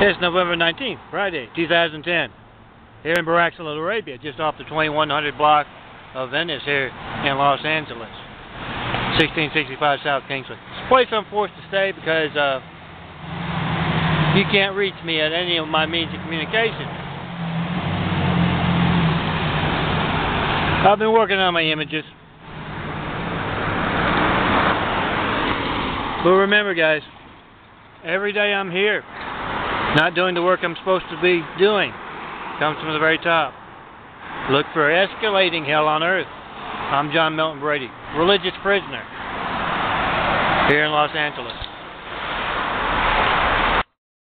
It's November 19th, Friday, 2010. Here in Barak, Saudi Arabia, just off the 2100 block of Venice here in Los Angeles. 1665 South Kingsley. It's a place I'm forced to stay because uh, you can't reach me at any of my means of communication. I've been working on my images. But remember guys, every day I'm here, not doing the work I'm supposed to be doing, comes from the very top. Look for escalating hell on earth. I'm John Melton Brady, religious prisoner here in Los Angeles.